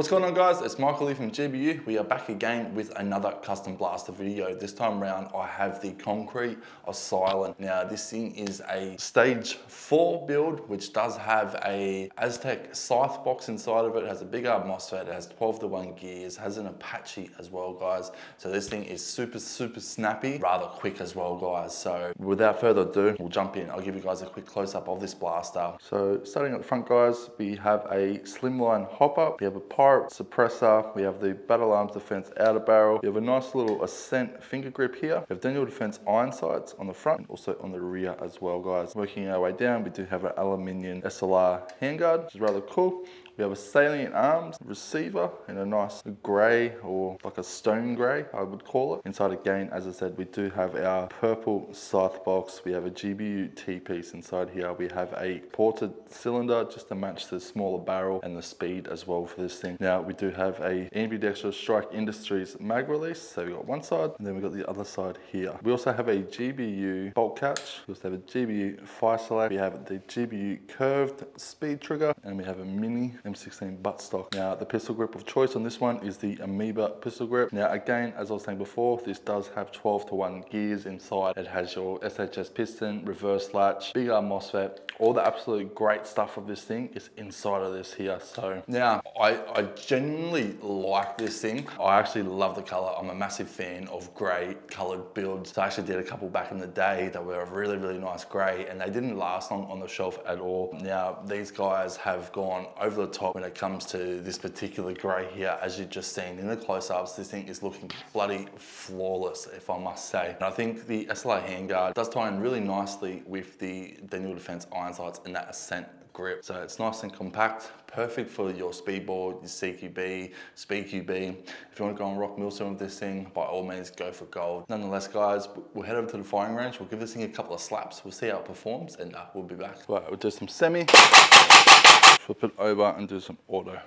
What's going on guys? It's Michael Lee from GBU. We are back again with another custom blaster video. This time around I have the Concrete Asylum. Now this thing is a stage 4 build which does have a Aztec scythe box inside of it. it has a big arm MOSFET, it has 12 to 1 gears, has an Apache as well guys. So this thing is super super snappy, rather quick as well guys. So without further ado, we'll jump in. I'll give you guys a quick close up of this blaster. So starting at the front guys, we have a slimline hopper. We have a pirate suppressor. We have the Battle Arms Defense outer barrel. We have a nice little Ascent finger grip here. We have Daniel Defense iron sights on the front and also on the rear as well, guys. Working our way down, we do have an aluminium SLR handguard, which is rather cool. We have a Salient Arms receiver in a nice grey or like a stone grey, I would call it. Inside again, as I said, we do have our purple scythe box. We have a GBU T-piece inside here. We have a ported cylinder just to match the smaller barrel and the speed as well for this thing. Now we do have a ambidextrous Strike Industries mag release. So we got one side and then we got the other side here. We also have a GBU bolt catch. We also have a GBU fire select. We have the GBU curved speed trigger and we have a mini M16 buttstock. Now the pistol grip of choice on this one is the Amoeba pistol grip. Now again, as I was saying before, this does have 12 to 1 gears inside. It has your SHS piston, reverse latch, big arm MOSFET, all the absolute great stuff of this thing is inside of this here. So now I, I genuinely like this thing. I actually love the color. I'm a massive fan of gray colored builds. So I actually did a couple back in the day that were a really, really nice gray and they didn't last long on the shelf at all. Now these guys have gone over the top when it comes to this particular gray here. As you've just seen in the close-ups, this thing is looking bloody flawless, if I must say. And I think the SLR handguard does tie in really nicely with the Daniel Defense iron sights and that Ascent grip. So it's nice and compact, perfect for your speedball, your CQB, speed QB. If you want to go and rock milsim with this thing, by all means go for gold. Nonetheless guys, we'll head over to the firing range, we'll give this thing a couple of slaps, we'll see how it performs and uh, we'll be back. Right, we'll do some semi, flip it over and do some auto.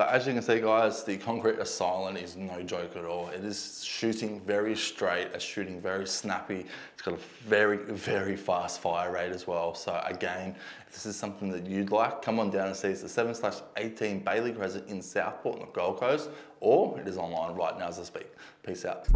So as you can see guys, the Concrete Asylum is no joke at all. It is shooting very straight, it's shooting very snappy. It's got a very, very fast fire rate as well. So again, if this is something that you'd like, come on down and see it's the 7 slash 18 Bailey Crescent in Southport on the Gold Coast, or it is online right now as I speak. Peace out.